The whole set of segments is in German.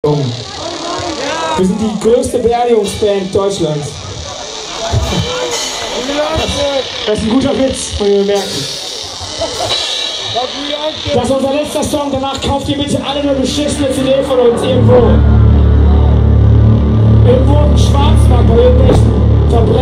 Wir sind die größte Beerdigungsband Deutschlands. Das ist ein guter Witz, wollen wir merken. Das ist unser letzter Song, danach kauft ihr bitte alle eine beschissene CD von uns irgendwo. Irgendwo im Schwarzmarkt bei irgendwelchen Verbrechern.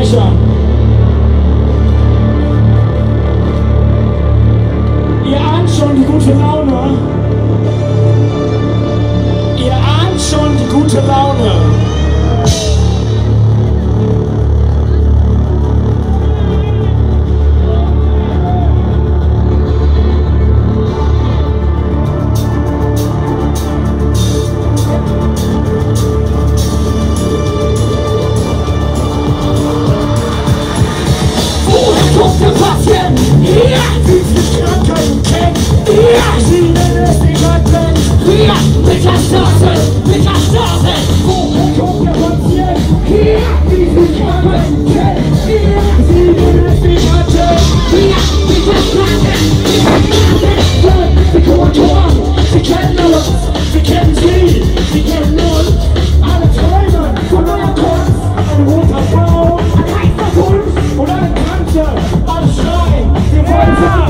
Yeah!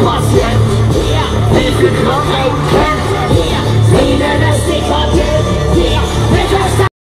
Rapaziada